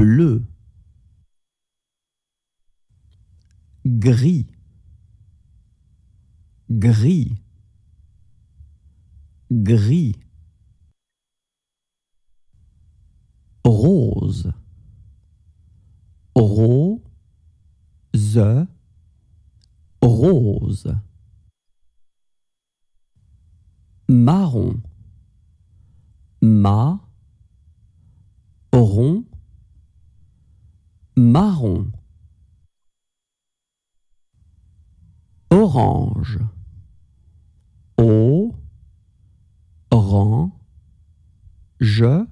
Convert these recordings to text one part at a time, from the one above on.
bleu. Gris, gris, gris. Rose, rose, rose. Marron, marron. Orange, o, rang, je,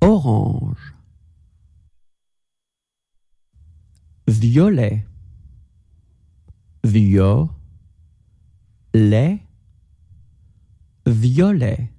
orange. Violet, violet, violet.